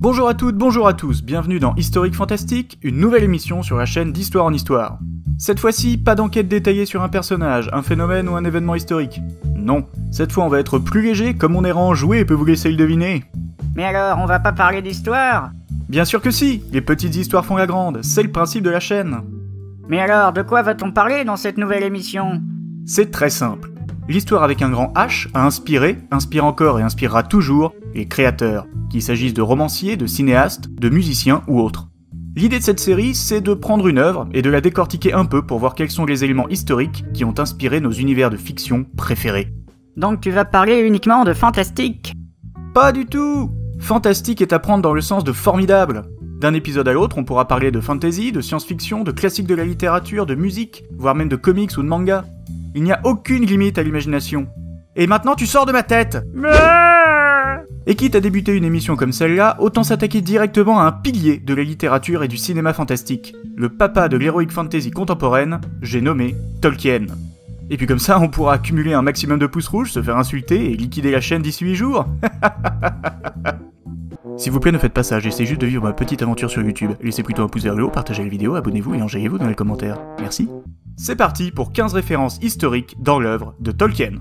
Bonjour à toutes, bonjour à tous, bienvenue dans Historique Fantastique, une nouvelle émission sur la chaîne d'Histoire en Histoire. Cette fois-ci, pas d'enquête détaillée sur un personnage, un phénomène ou un événement historique. Non, cette fois on va être plus léger, comme mon errant joué peut vous laisser le deviner? Mais alors, on va pas parler d'histoire? Bien sûr que si, les petites histoires font la grande, c'est le principe de la chaîne. Mais alors, de quoi va-t-on parler dans cette nouvelle émission? C'est très simple. L'histoire avec un grand H a inspiré, inspire encore et inspirera toujours les créateurs, qu'il s'agisse de romanciers, de cinéastes, de musiciens ou autres. L'idée de cette série, c'est de prendre une œuvre et de la décortiquer un peu pour voir quels sont les éléments historiques qui ont inspiré nos univers de fiction préférés. Donc tu vas parler uniquement de fantastique? Pas du tout Fantastique est à prendre dans le sens de formidable. D'un épisode à l'autre, on pourra parler de fantasy, de science-fiction, de classiques de la littérature, de musique, voire même de comics ou de manga. Il n'y a aucune limite à l'imagination. Et maintenant tu sors de ma tête Et quitte à débuter une émission comme celle-là, autant s'attaquer directement à un pilier de la littérature et du cinéma fantastique, le papa de l'heroic fantasy contemporaine, j'ai nommé Tolkien. Et puis comme ça, on pourra accumuler un maximum de pouces rouges, se faire insulter et liquider la chaîne d'ici 8 jours S'il vous plaît, ne faites pas ça, j'essaie juste de vivre ma petite aventure sur YouTube. Laissez plutôt un pouce vers le haut, partagez la vidéo, abonnez-vous et enjaillez-vous dans les commentaires. Merci. C'est parti pour 15 références historiques dans l'œuvre de Tolkien.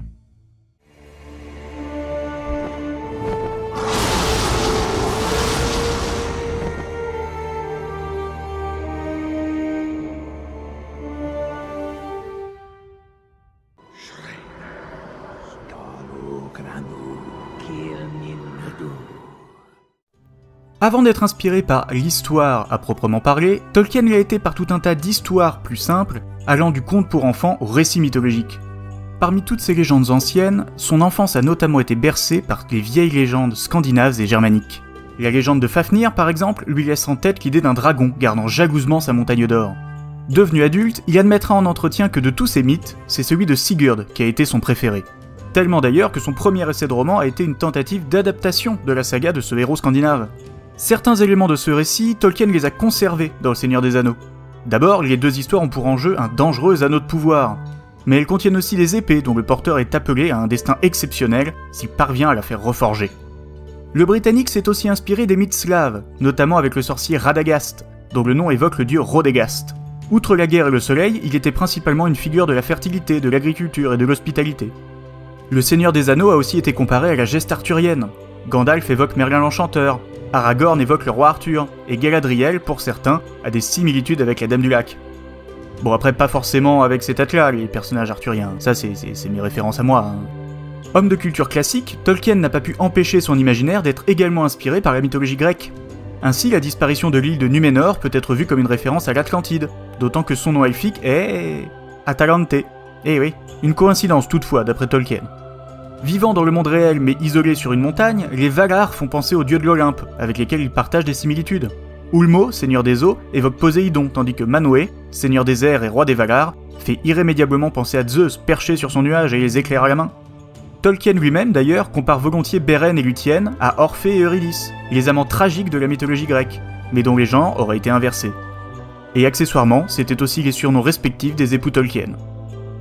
Avant d'être inspiré par l'histoire à proprement parler, Tolkien a été par tout un tas d'histoires plus simples, allant du conte pour enfants au récit mythologique. Parmi toutes ces légendes anciennes, son enfance a notamment été bercée par les vieilles légendes scandinaves et germaniques. La légende de Fafnir, par exemple, lui laisse en tête l'idée d'un dragon gardant jalousement sa montagne d'or. Devenu adulte, il admettra en entretien que de tous ces mythes, c'est celui de Sigurd qui a été son préféré. Tellement d'ailleurs que son premier essai de roman a été une tentative d'adaptation de la saga de ce héros scandinave. Certains éléments de ce récit, Tolkien les a conservés dans Le Seigneur des Anneaux. D'abord, les deux histoires ont pour enjeu un dangereux anneau de pouvoir, mais elles contiennent aussi des épées dont le porteur est appelé à un destin exceptionnel s'il parvient à la faire reforger. Le britannique s'est aussi inspiré des mythes slaves, notamment avec le sorcier Radagast, dont le nom évoque le dieu Rodegast. Outre la guerre et le soleil, il était principalement une figure de la fertilité, de l'agriculture et de l'hospitalité. Le Seigneur des Anneaux a aussi été comparé à la geste arthurienne. Gandalf évoque Merlin l'Enchanteur, Aragorn évoque le roi Arthur, et Galadriel, pour certains, a des similitudes avec la Dame du Lac. Bon après pas forcément avec cet têtes-là, les personnages arthuriens, ça c'est mes références à moi. Hein. Homme de culture classique, Tolkien n'a pas pu empêcher son imaginaire d'être également inspiré par la mythologie grecque. Ainsi, la disparition de l'île de Numénor peut être vue comme une référence à l'Atlantide, d'autant que son nom elfique est... Atalante. Eh oui, une coïncidence toutefois, d'après Tolkien. Vivant dans le monde réel mais isolés sur une montagne, les Valar font penser aux dieux de l'Olympe, avec lesquels ils partagent des similitudes. Ulmo, seigneur des eaux, évoque Poséidon, tandis que Manwë, seigneur des airs et roi des Valar, fait irrémédiablement penser à Zeus perché sur son nuage et les éclairs à la main. Tolkien lui-même, d'ailleurs, compare volontiers Beren et Luthien à Orphée et Eurydice, les amants tragiques de la mythologie grecque, mais dont les genres auraient été inversés. Et accessoirement, c'était aussi les surnoms respectifs des époux Tolkien.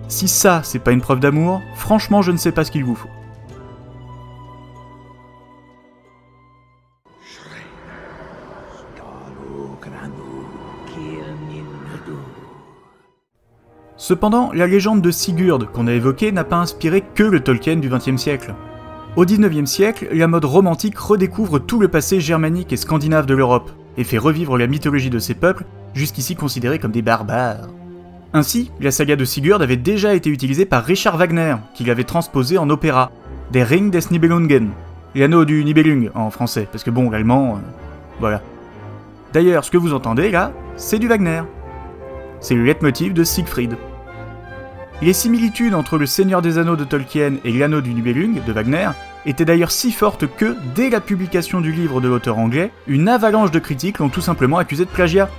Si ça, c'est pas une preuve d'amour, franchement, je ne sais pas ce qu'il vous faut. Cependant, la légende de Sigurd qu'on a évoquée n'a pas inspiré que le Tolkien du XXe siècle. Au XIXe siècle, la mode romantique redécouvre tout le passé germanique et scandinave de l'Europe, et fait revivre la mythologie de ces peuples, jusqu'ici considérés comme des barbares. Ainsi, la saga de Sigurd avait déjà été utilisée par Richard Wagner, qui l'avait transposée en opéra, des Ring des Nibelungen, l'anneau du Nibelung en français, parce que bon, l'allemand, euh, voilà. D'ailleurs, ce que vous entendez là, c'est du Wagner. C'est le leitmotiv de Siegfried. Les similitudes entre le Seigneur des Anneaux de Tolkien et l'anneau du Nibelung de Wagner étaient d'ailleurs si fortes que, dès la publication du livre de l'auteur anglais, une avalanche de critiques l'ont tout simplement accusé de plagiat.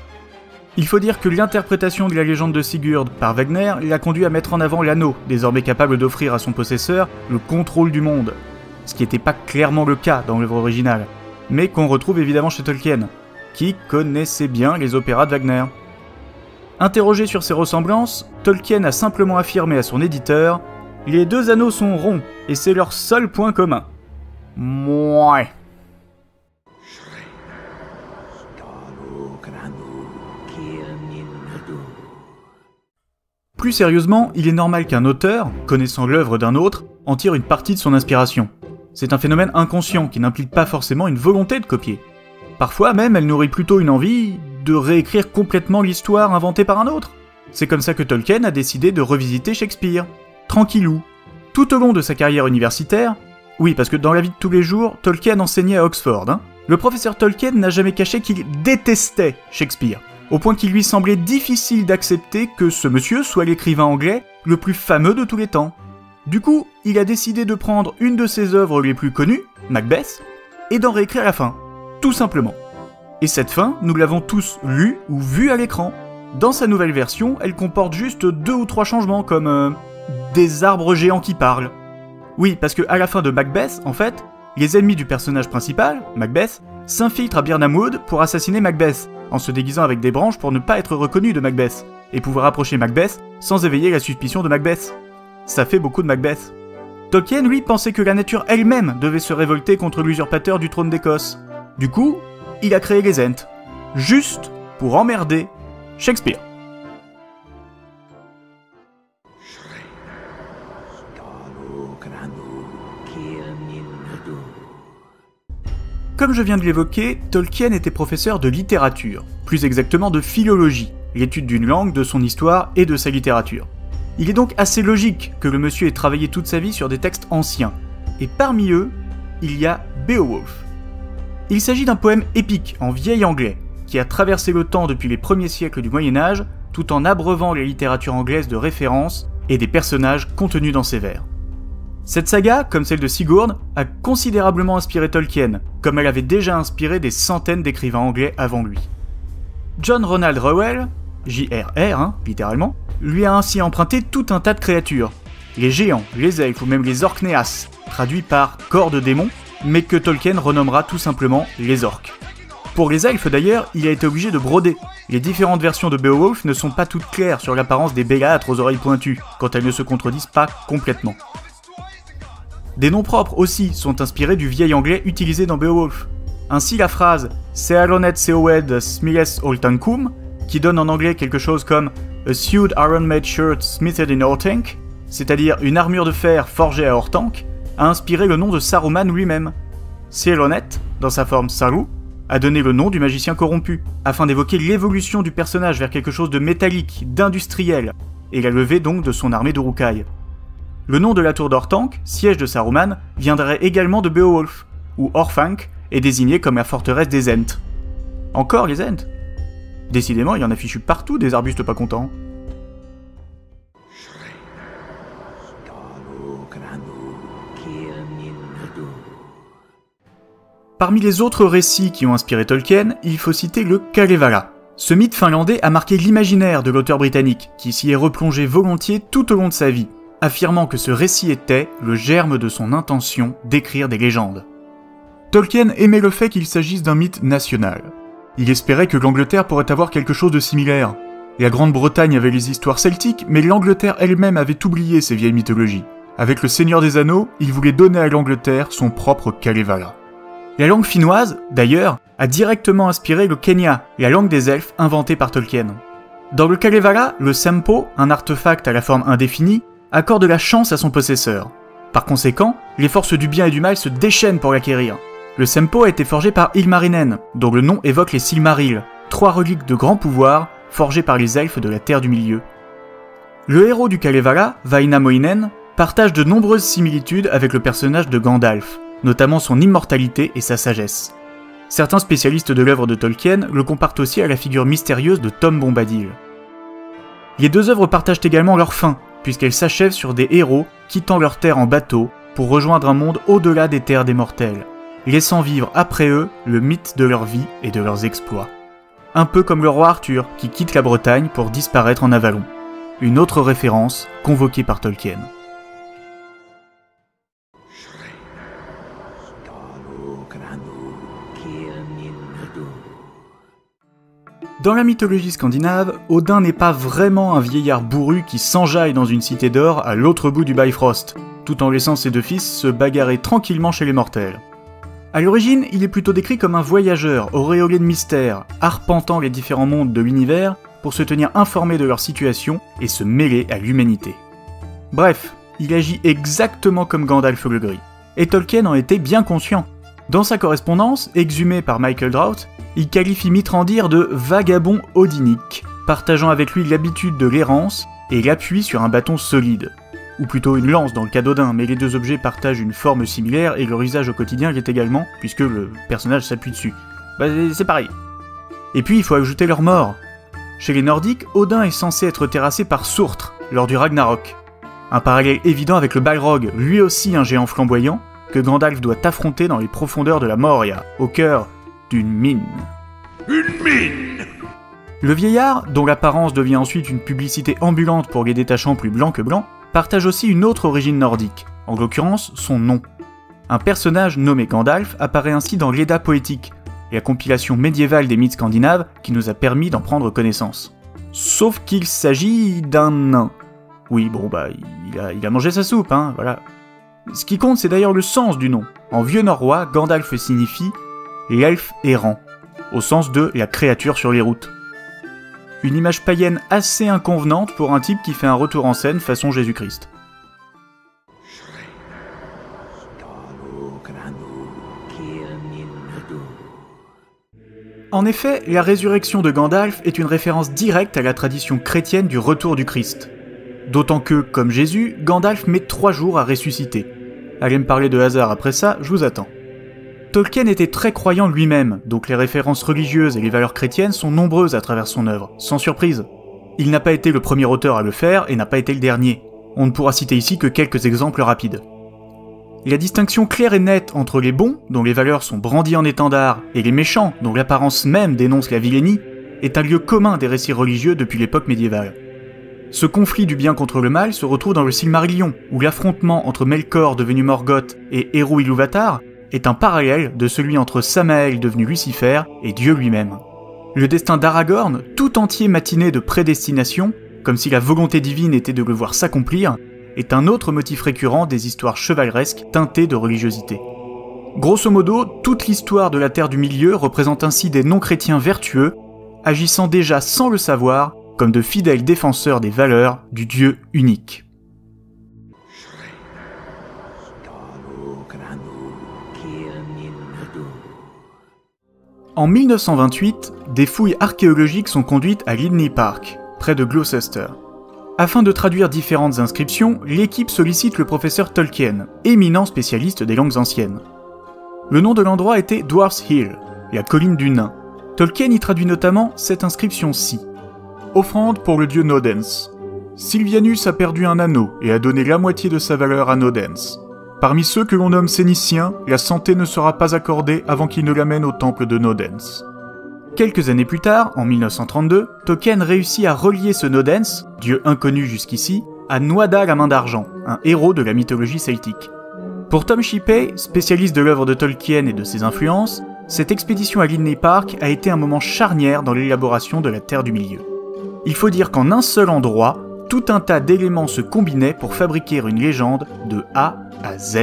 Il faut dire que l'interprétation de la légende de Sigurd par Wagner l'a conduit à mettre en avant l'anneau, désormais capable d'offrir à son possesseur le contrôle du monde, ce qui n'était pas clairement le cas dans l'œuvre originale, mais qu'on retrouve évidemment chez Tolkien, qui connaissait bien les opéras de Wagner. Interrogé sur ces ressemblances, Tolkien a simplement affirmé à son éditeur Les deux anneaux sont ronds, et c'est leur seul point commun. Mouais. Plus sérieusement, il est normal qu'un auteur, connaissant l'œuvre d'un autre, en tire une partie de son inspiration. C'est un phénomène inconscient qui n'implique pas forcément une volonté de copier. Parfois même, elle nourrit plutôt une envie de réécrire complètement l'histoire inventée par un autre. C'est comme ça que Tolkien a décidé de revisiter Shakespeare. Tranquillou. Tout au long de sa carrière universitaire, oui, parce que dans la vie de tous les jours, Tolkien enseignait à Oxford, hein, le professeur Tolkien n'a jamais caché qu'il détestait Shakespeare, au point qu'il lui semblait difficile d'accepter que ce monsieur soit l'écrivain anglais le plus fameux de tous les temps. Du coup, il a décidé de prendre une de ses œuvres les plus connues, Macbeth, et d'en réécrire la fin, tout simplement. Et cette fin, nous l'avons tous lue ou vue à l'écran. Dans sa nouvelle version, elle comporte juste deux ou trois changements comme euh, des arbres géants qui parlent. Oui, parce que à la fin de Macbeth, en fait, les ennemis du personnage principal, Macbeth, s'infiltrent à Birnamwood pour assassiner Macbeth, en se déguisant avec des branches pour ne pas être reconnus de Macbeth, et pouvoir approcher Macbeth sans éveiller la suspicion de Macbeth. Ça fait beaucoup de Macbeth. Tolkien, lui, pensait que la nature elle-même devait se révolter contre l'usurpateur du trône d'Écosse. Du coup, il a créé les Ents, juste pour emmerder Shakespeare. Comme je viens de l'évoquer, Tolkien était professeur de littérature, plus exactement de philologie, l'étude d'une langue, de son histoire et de sa littérature. Il est donc assez logique que le monsieur ait travaillé toute sa vie sur des textes anciens, et parmi eux, il y a Beowulf. Il s'agit d'un poème épique en vieil anglais, qui a traversé le temps depuis les premiers siècles du Moyen Âge, tout en abreuvant les littératures anglaises de référence et des personnages contenus dans ses vers. Cette saga, comme celle de Sigurd, a considérablement inspiré Tolkien, comme elle avait déjà inspiré des centaines d'écrivains anglais avant lui. John Ronald Reuel, JRR, hein, littéralement, lui a ainsi emprunté tout un tas de créatures. Les géants, les elfes ou même les orkneas, traduits par corps de démons, mais que Tolkien renommera tout simplement les orques. Pour les elfes d'ailleurs, il a été obligé de broder. Les différentes versions de Beowulf ne sont pas toutes claires sur l'apparence des bellâtres aux oreilles pointues, quand elles ne se contredisent pas complètement. Des noms propres aussi sont inspirés du vieil anglais utilisé dans Beowulf. Ainsi la phrase Sealonet seowed smiles oltancum, qui donne en anglais quelque chose comme A sewed iron made shirt smithed in Ortank, c'est-à-dire une armure de fer forgée à Ortank, a inspiré le nom de Saruman lui-même. Sealonet, dans sa forme Saru, a donné le nom du magicien corrompu, afin d'évoquer l'évolution du personnage vers quelque chose de métallique, d'industriel, et la levée donc de son armée d'Urukai. Le nom de la tour d'Ortank, siège de Saruman, viendrait également de Beowulf, où Orthanc est désigné comme la forteresse des Ents. Encore les Ents? Décidément, il y en a fichu partout des arbustes pas contents. Parmi les autres récits qui ont inspiré Tolkien, il faut citer le Kalevala. Ce mythe finlandais a marqué l'imaginaire de l'auteur britannique, qui s'y est replongé volontiers tout au long de sa vie, affirmant que ce récit était le germe de son intention d'écrire des légendes. Tolkien aimait le fait qu'il s'agisse d'un mythe national. Il espérait que l'Angleterre pourrait avoir quelque chose de similaire. La Grande-Bretagne avait les histoires celtiques, mais l'Angleterre elle-même avait oublié ces vieilles mythologies. Avec le Seigneur des Anneaux, il voulait donner à l'Angleterre son propre Kalevala. La langue finnoise, d'ailleurs, a directement inspiré le Kenya, la langue des elfes inventée par Tolkien. Dans le Kalevala, le Sempo, un artefact à la forme indéfinie, accorde la chance à son possesseur. Par conséquent, les forces du bien et du mal se déchaînent pour l'acquérir. Le Sempo a été forgé par Ilmarinen, dont le nom évoque les Silmarils, trois reliques de grand pouvoir forgées par les elfes de la Terre du Milieu. Le héros du Kalevala, Vainamoinen, partage de nombreuses similitudes avec le personnage de Gandalf, notamment son immortalité et sa sagesse. Certains spécialistes de l'œuvre de Tolkien le comparent aussi à la figure mystérieuse de Tom Bombadil. Les deux œuvres partagent également leur fin, puisqu'elles s'achèvent sur des héros quittant leur terre en bateau pour rejoindre un monde au-delà des terres des mortels, laissant vivre après eux le mythe de leur vie et de leurs exploits. Un peu comme le roi Arthur qui quitte la Bretagne pour disparaître en Avalon. Une autre référence convoquée par Tolkien. Dans la mythologie scandinave, Odin n'est pas vraiment un vieillard bourru qui s'enjaille dans une cité d'or à l'autre bout du Bifrost, tout en laissant ses deux fils se bagarrer tranquillement chez les mortels. À l'origine, il est plutôt décrit comme un voyageur auréolé de mystère, arpentant les différents mondes de l'univers pour se tenir informé de leur situation et se mêler à l'humanité. Bref, il agit exactement comme Gandalf le Gris. Et Tolkien en était bien conscient. Dans sa correspondance, exhumée par Michael Drought, il qualifie Mitrandir de vagabond odinique, partageant avec lui l'habitude de l'errance et l'appui sur un bâton solide. Ou plutôt une lance dans le cas d'Odin, mais les deux objets partagent une forme similaire et leur usage au quotidien l'est également, puisque le personnage s'appuie dessus. Bah c'est pareil. Et puis il faut ajouter leur mort. Chez les Nordiques, Odin est censé être terrassé par Surtre lors du Ragnarok. Un parallèle évident avec le Balrog, lui aussi un géant flamboyant, que Gandalf doit affronter dans les profondeurs de la Moria, au cœur d'une mine. Une mine Le vieillard, dont l'apparence devient ensuite une publicité ambulante pour les détachants plus blancs que blancs, partage aussi une autre origine nordique, en l'occurrence son nom. Un personnage nommé Gandalf apparaît ainsi dans l'Edda poétique, la compilation médiévale des mythes scandinaves qui nous a permis d'en prendre connaissance. Sauf qu'il s'agit d'un nain. Oui, bon bah, il a, il a mangé sa soupe, hein, voilà. Ce qui compte, c'est d'ailleurs le sens du nom. En vieux norrois, Gandalf signifie l'elfe errant, au sens de la créature sur les routes. Une image païenne assez inconvenante pour un type qui fait un retour en scène façon Jésus-Christ. En effet, la résurrection de Gandalf est une référence directe à la tradition chrétienne du retour du Christ. D'autant que, comme Jésus, Gandalf met trois jours à ressusciter. Allez me parler de hasard après ça, je vous attends. Tolkien était très croyant lui-même, donc les références religieuses et les valeurs chrétiennes sont nombreuses à travers son œuvre, sans surprise. Il n'a pas été le premier auteur à le faire et n'a pas été le dernier. On ne pourra citer ici que quelques exemples rapides. La distinction claire et nette entre les bons, dont les valeurs sont brandies en étendard, et les méchants, dont l'apparence même dénonce la vilainie, est un lieu commun des récits religieux depuis l'époque médiévale. Ce conflit du bien contre le mal se retrouve dans le Silmarillion, où l'affrontement entre Melkor devenu Morgoth et Eru Ilúvatar est un parallèle de celui entre Samael devenu Lucifer et Dieu lui-même. Le destin d'Aragorn, tout entier matiné de prédestination, comme si la volonté divine était de le voir s'accomplir, est un autre motif récurrent des histoires chevaleresques teintées de religiosité. Grosso modo, toute l'histoire de la Terre du Milieu représente ainsi des non-chrétiens vertueux, agissant déjà sans le savoir comme de fidèles défenseurs des valeurs du Dieu unique. En 1928, des fouilles archéologiques sont conduites à Lydney Park, près de Gloucester. Afin de traduire différentes inscriptions, l'équipe sollicite le professeur Tolkien, éminent spécialiste des langues anciennes. Le nom de l'endroit était Dwarf's Hill, la colline du nain. Tolkien y traduit notamment cette inscription-ci. Offrande pour le dieu Nodens. Sylvianus a perdu un anneau et a donné la moitié de sa valeur à Nodens. Parmi ceux que l'on nomme Séniciens, la santé ne sera pas accordée avant qu'il ne l'amène au temple de Nodens. Quelques années plus tard, en 1932, Tolkien réussit à relier ce Nodens, dieu inconnu jusqu'ici, à Nuada la main d'argent, un héros de la mythologie celtique. Pour Tom Shippey, spécialiste de l'œuvre de Tolkien et de ses influences, cette expédition à Lydney Park a été un moment charnière dans l'élaboration de la Terre du Milieu. Il faut dire qu'en un seul endroit, tout un tas d'éléments se combinaient pour fabriquer une légende de A à Z.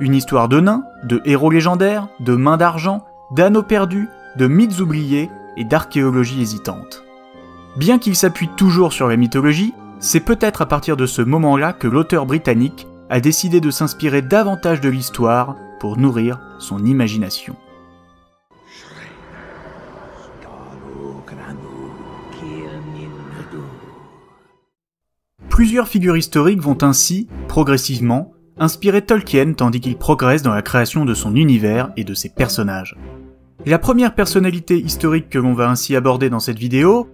Une histoire de nains, de héros légendaires, de mains d'argent, d'anneaux perdus, de mythes oubliés et d'archéologie hésitante. Bien qu'il s'appuie toujours sur la mythologie, c'est peut-être à partir de ce moment-là que l'auteur britannique a décidé de s'inspirer davantage de l'histoire pour nourrir son imagination. Plusieurs figures historiques vont ainsi, progressivement, inspirer Tolkien tandis qu'il progresse dans la création de son univers et de ses personnages. La première personnalité historique que l'on va ainsi aborder dans cette vidéo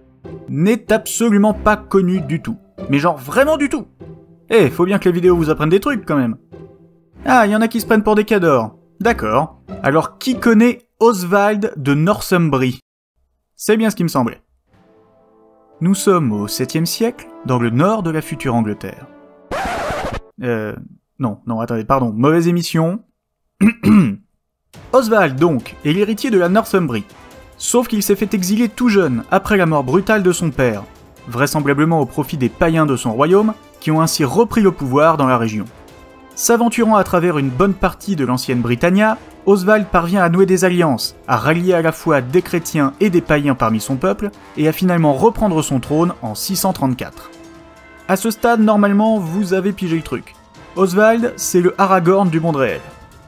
n'est absolument pas connue du tout. Mais genre vraiment du tout Eh, faut bien que les vidéos vous apprennent des trucs quand même Ah, il y en a qui se prennent pour des cadors. D'accord. Alors qui connaît Oswald de Northumbrie? C'est bien ce qui me semblait. Nous sommes au 7e siècle, dans le nord de la future Angleterre. Euh, non, non, attendez, pardon, mauvaise émission. Oswald, donc, est l'héritier de la Northumbrie. Sauf qu'il s'est fait exiler tout jeune, après la mort brutale de son père, vraisemblablement au profit des païens de son royaume, qui ont ainsi repris le pouvoir dans la région. S'aventurant à travers une bonne partie de l'ancienne Britannia, Oswald parvient à nouer des alliances, à rallier à la fois des chrétiens et des païens parmi son peuple, et à finalement reprendre son trône en 634. À ce stade, normalement, vous avez pigé le truc. Oswald, c'est le Aragorn du monde réel.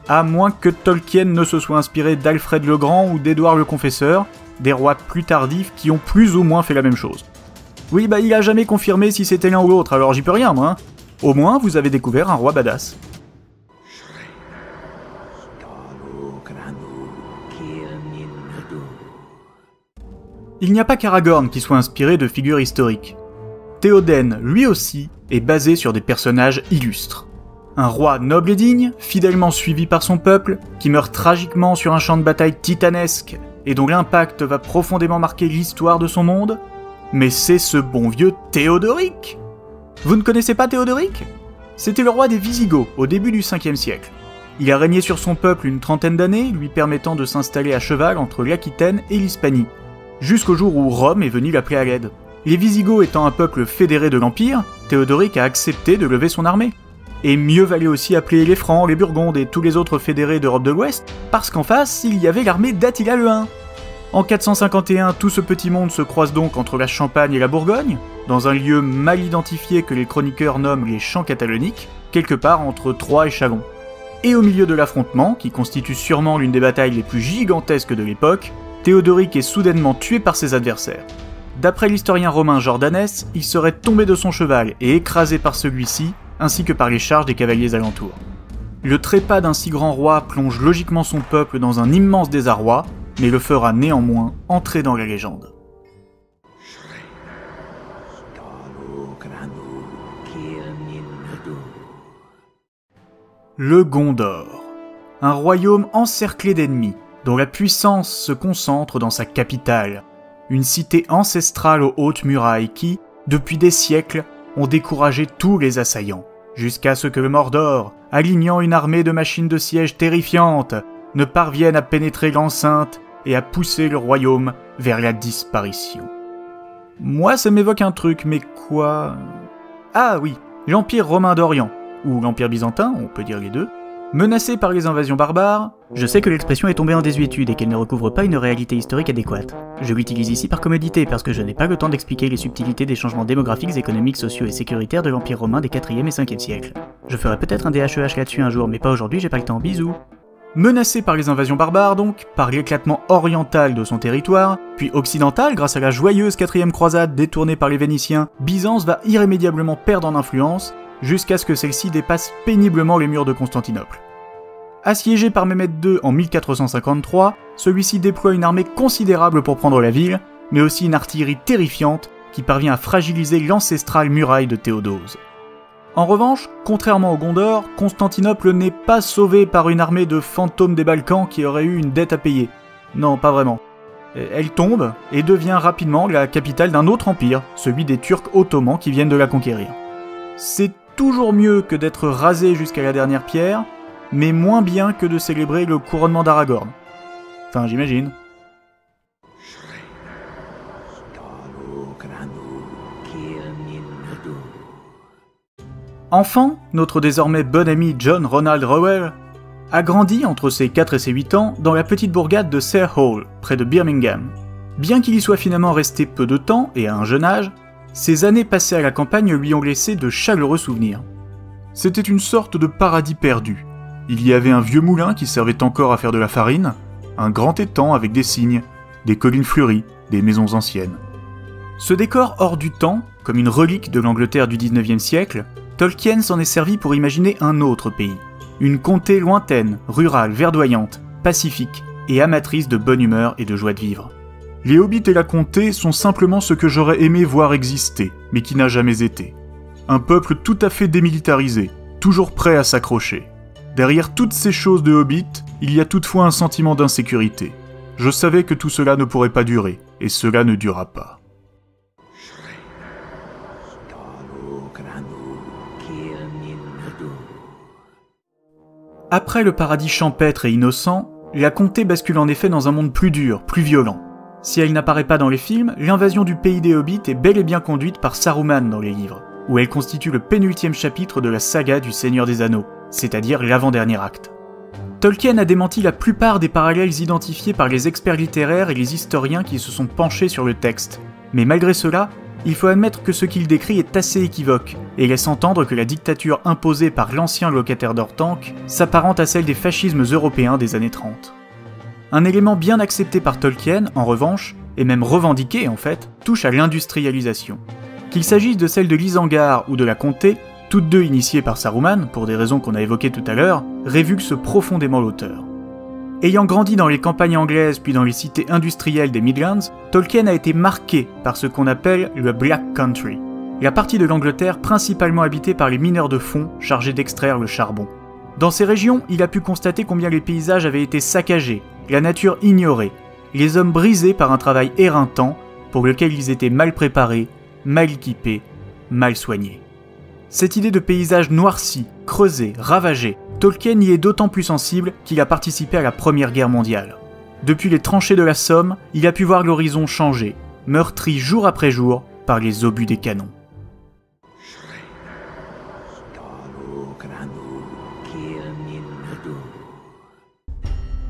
À moins que Tolkien ne se soit inspiré d'Alfred le Grand ou d'Édouard le Confesseur, des rois plus tardifs qui ont plus ou moins fait la même chose. Oui, bah il a jamais confirmé si c'était l'un ou l'autre, alors j'y peux rien moi. Hein. Au moins, vous avez découvert un roi badass. Il n'y a pas qu'Aragorn qui soit inspiré de figures historiques. Théoden, lui aussi, est basé sur des personnages illustres. Un roi noble et digne, fidèlement suivi par son peuple, qui meurt tragiquement sur un champ de bataille titanesque, et dont l'impact va profondément marquer l'histoire de son monde, mais c'est ce bon vieux Théodoric Vous ne connaissez pas Théodoric? C'était le roi des Visigoths au début du 5e siècle. Il a régné sur son peuple une trentaine d'années, lui permettant de s'installer à cheval entre l'Aquitaine et l'Hispanie, jusqu'au jour où Rome est venu l'appeler à l'aide. Les Visigoths étant un peuple fédéré de l'Empire, Théodoric a accepté de lever son armée. Et mieux valait aussi appeler les Francs, les Burgondes et tous les autres fédérés d'Europe de l'Ouest, parce qu'en face, il y avait l'armée d'Attila le Hun, en 451, tout ce petit monde se croise donc entre la Champagne et la Bourgogne, dans un lieu mal identifié que les chroniqueurs nomment les champs cataloniques, quelque part entre Troyes et Chalon. Et au milieu de l'affrontement, qui constitue sûrement l'une des batailles les plus gigantesques de l'époque, Théodoric est soudainement tué par ses adversaires. D'après l'historien romain Jordanès, il serait tombé de son cheval et écrasé par celui-ci, ainsi que par les charges des cavaliers alentours. Le trépas d'un si grand roi plonge logiquement son peuple dans un immense désarroi, mais le fera néanmoins entrer dans la légende. Le Gondor, un royaume encerclé d'ennemis, dont la puissance se concentre dans sa capitale, une cité ancestrale aux hautes murailles qui, depuis des siècles, ont découragé tous les assaillants, jusqu'à ce que le Mordor, alignant une armée de machines de siège terrifiantes, ne parvienne à pénétrer l'enceinte et à pousser le royaume vers la disparition. Moi, ça m'évoque un truc, mais quoi? Ah oui, l'Empire romain d'Orient, ou l'Empire byzantin, on peut dire les deux, menacé par les invasions barbares. Je sais que l'expression est tombée en désuétude et qu'elle ne recouvre pas une réalité historique adéquate. Je l'utilise ici par commodité parce que je n'ai pas le temps d'expliquer les subtilités des changements démographiques, économiques, sociaux et sécuritaires de l'Empire romain des 4e et 5e siècles. Je ferai peut-être un DHEH là-dessus un jour, mais pas aujourd'hui, j'ai pas le temps. Bisous Menacé par les invasions barbares donc, par l'éclatement oriental de son territoire, puis occidental grâce à la joyeuse quatrième croisade détournée par les Vénitiens, Byzance va irrémédiablement perdre en influence, jusqu'à ce que celle-ci dépasse péniblement les murs de Constantinople. Assiégé par Mehmed II en 1453, celui-ci déploie une armée considérable pour prendre la ville, mais aussi une artillerie terrifiante qui parvient à fragiliser l'ancestrale muraille de Théodose. En revanche, contrairement au Gondor, Constantinople n'est pas sauvé par une armée de fantômes des Balkans qui aurait eu une dette à payer. Non, pas vraiment. Elle tombe et devient rapidement la capitale d'un autre empire, celui des Turcs ottomans qui viennent de la conquérir. C'est toujours mieux que d'être rasé jusqu'à la dernière pierre, mais moins bien que de célébrer le couronnement d'Aragorn. Enfin, j'imagine. Enfant, notre désormais bon ami John Ronald Rowell a grandi entre ses 4 et ses 8 ans dans la petite bourgade de Sayre Hall, près de Birmingham. Bien qu'il y soit finalement resté peu de temps et à un jeune âge, ses années passées à la campagne lui ont laissé de chaleureux souvenirs. C'était une sorte de paradis perdu. Il y avait un vieux moulin qui servait encore à faire de la farine, un grand étang avec des cygnes, des collines fleuries, des maisons anciennes. Ce décor hors du temps, comme une relique de l'Angleterre du 19e siècle, Tolkien s'en est servi pour imaginer un autre pays. Une comté lointaine, rurale, verdoyante, pacifique et amatrice de bonne humeur et de joie de vivre. Les hobbits et la comté sont simplement ce que j'aurais aimé voir exister, mais qui n'a jamais été. Un peuple tout à fait démilitarisé, toujours prêt à s'accrocher. Derrière toutes ces choses de hobbit, il y a toutefois un sentiment d'insécurité. Je savais que tout cela ne pourrait pas durer, et cela ne durera pas. Après le paradis champêtre et innocent, la comté bascule en effet dans un monde plus dur, plus violent. Si elle n'apparaît pas dans les films, l'invasion du pays des hobbits est bel et bien conduite par Saruman dans les livres, où elle constitue le pénultième chapitre de la saga du Seigneur des Anneaux, c'est-à-dire l'avant-dernier acte. Tolkien a démenti la plupart des parallèles identifiés par les experts littéraires et les historiens qui se sont penchés sur le texte, mais malgré cela, il faut admettre que ce qu'il décrit est assez équivoque, et laisse entendre que la dictature imposée par l'ancien locataire d'Ortanque s'apparente à celle des fascismes européens des années 30. Un élément bien accepté par Tolkien, en revanche, et même revendiqué en fait, touche à l'industrialisation. Qu'il s'agisse de celle de l'Isengard ou de la Comté, toutes deux initiées par Saruman, pour des raisons qu'on a évoquées tout à l'heure, révulsent profondément l'auteur. Ayant grandi dans les campagnes anglaises puis dans les cités industrielles des Midlands, Tolkien a été marqué par ce qu'on appelle le Black Country, la partie de l'Angleterre principalement habitée par les mineurs de fond chargés d'extraire le charbon. Dans ces régions, il a pu constater combien les paysages avaient été saccagés, la nature ignorée, les hommes brisés par un travail éreintant pour lequel ils étaient mal préparés, mal équipés, mal soignés. Cette idée de paysage noirci, creusé, ravagé, Tolkien y est d'autant plus sensible qu'il a participé à la Première Guerre mondiale. Depuis les tranchées de la Somme, il a pu voir l'horizon changer, meurtri jour après jour par les obus des canons.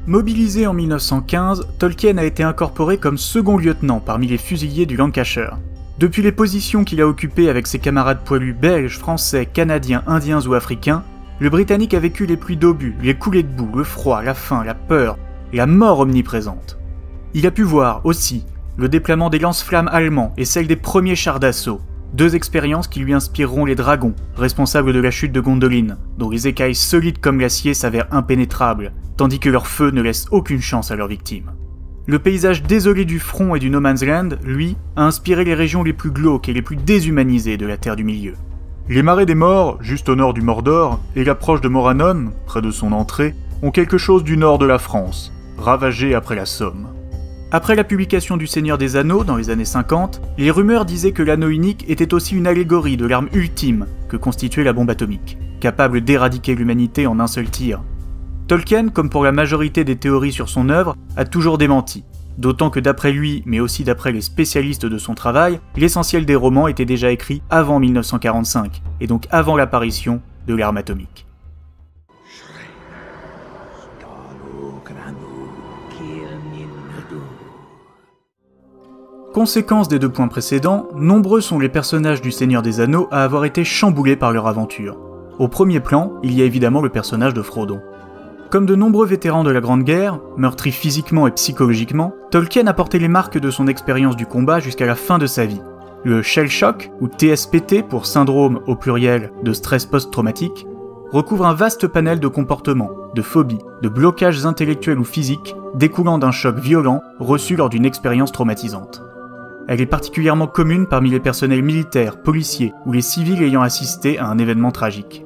Mobilisé en 1915, Tolkien a été incorporé comme second lieutenant parmi les fusiliers du Lancashire. Depuis les positions qu'il a occupées avec ses camarades poilus belges, français, canadiens, indiens ou africains, le Britannique a vécu les pluies d'obus, les coulées de boue, le froid, la faim, la peur, la mort omniprésente. Il a pu voir aussi le déploiement des lance-flammes allemands et celle des premiers chars d'assaut, deux expériences qui lui inspireront les dragons, responsables de la chute de Gondolin, dont les écailles solides comme l'acier s'avèrent impénétrables, tandis que leur feu ne laisse aucune chance à leurs victimes. Le paysage désolé du front et du No Man's Land, lui, a inspiré les régions les plus glauques et les plus déshumanisées de la Terre du Milieu. Les marais des morts, juste au nord du Mordor, et l'approche de Moranon, près de son entrée, ont quelque chose du nord de la France, ravagé après la Somme. Après la publication du Seigneur des Anneaux dans les années 50, les rumeurs disaient que l'anneau unique était aussi une allégorie de l'arme ultime que constituait la bombe atomique, capable d'éradiquer l'humanité en un seul tir. Tolkien, comme pour la majorité des théories sur son œuvre, a toujours démenti, D'autant que d'après lui, mais aussi d'après les spécialistes de son travail, l'essentiel des romans était déjà écrit avant 1945, et donc avant l'apparition de l'arme atomique. Conséquence des deux points précédents, nombreux sont les personnages du Seigneur des Anneaux à avoir été chamboulés par leur aventure. Au premier plan, il y a évidemment le personnage de Frodon. Comme de nombreux vétérans de la Grande Guerre, meurtris physiquement et psychologiquement, Tolkien a porté les marques de son expérience du combat jusqu'à la fin de sa vie. Le shell shock, ou TSPT pour syndrome au pluriel de stress post-traumatique, recouvre un vaste panel de comportements, de phobies, de blocages intellectuels ou physiques découlant d'un choc violent reçu lors d'une expérience traumatisante. Elle est particulièrement commune parmi les personnels militaires, policiers ou les civils ayant assisté à un événement tragique.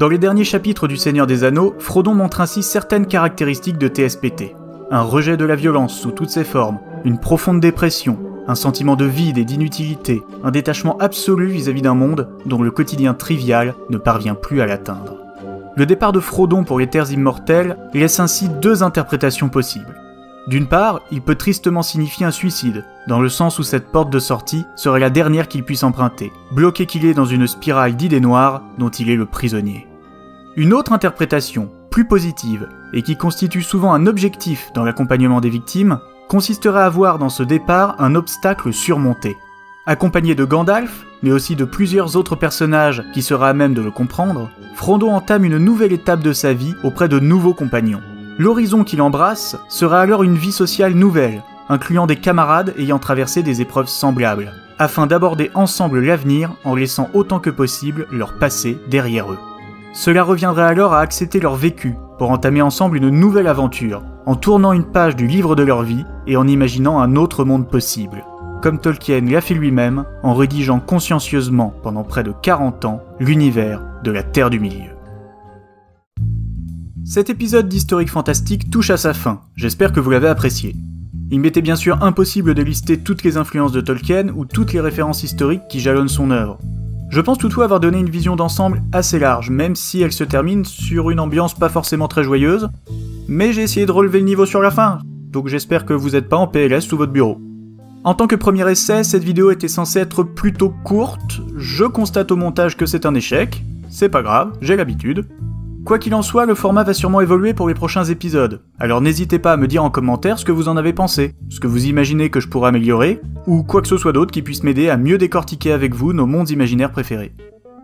Dans les derniers chapitres du Seigneur des Anneaux, Frodon montre ainsi certaines caractéristiques de TSPT. Un rejet de la violence sous toutes ses formes, une profonde dépression, un sentiment de vide et d'inutilité, un détachement absolu vis-à-vis d'un monde dont le quotidien trivial ne parvient plus à l'atteindre. Le départ de Frodon pour les terres immortelles laisse ainsi deux interprétations possibles. D'une part, il peut tristement signifier un suicide, dans le sens où cette porte de sortie serait la dernière qu'il puisse emprunter, bloqué qu'il est dans une spirale d'idées noires dont il est le prisonnier. Une autre interprétation, plus positive, et qui constitue souvent un objectif dans l'accompagnement des victimes, consisterait à voir dans ce départ un obstacle surmonté. Accompagné de Gandalf, mais aussi de plusieurs autres personnages qui sera à même de le comprendre, Frodo entame une nouvelle étape de sa vie auprès de nouveaux compagnons. L'horizon qu'il embrasse sera alors une vie sociale nouvelle, incluant des camarades ayant traversé des épreuves semblables, afin d'aborder ensemble l'avenir en laissant autant que possible leur passé derrière eux. Cela reviendrait alors à accepter leur vécu pour entamer ensemble une nouvelle aventure, en tournant une page du livre de leur vie et en imaginant un autre monde possible, comme Tolkien l'a fait lui-même en rédigeant consciencieusement pendant près de 40 ans l'univers de la Terre du Milieu. Cet épisode d'Historique Fantastique touche à sa fin, j'espère que vous l'avez apprécié. Il m'était bien sûr impossible de lister toutes les influences de Tolkien ou toutes les références historiques qui jalonnent son œuvre. Je pense toutefois avoir donné une vision d'ensemble assez large, même si elle se termine sur une ambiance pas forcément très joyeuse, mais j'ai essayé de relever le niveau sur la fin, donc j'espère que vous n'êtes pas en PLS sous votre bureau. En tant que premier essai, cette vidéo était censée être plutôt courte, je constate au montage que c'est un échec, c'est pas grave, j'ai l'habitude. Quoi qu'il en soit, le format va sûrement évoluer pour les prochains épisodes, alors n'hésitez pas à me dire en commentaire ce que vous en avez pensé, ce que vous imaginez que je pourrais améliorer, ou quoi que ce soit d'autre qui puisse m'aider à mieux décortiquer avec vous nos mondes imaginaires préférés.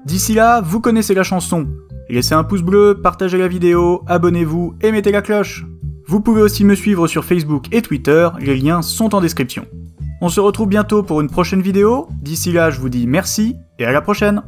D'ici là, vous connaissez la chanson. Laissez un pouce bleu, partagez la vidéo, abonnez-vous et mettez la cloche. Vous pouvez aussi me suivre sur Facebook et Twitter, les liens sont en description. On se retrouve bientôt pour une prochaine vidéo, d'ici là je vous dis merci et à la prochaine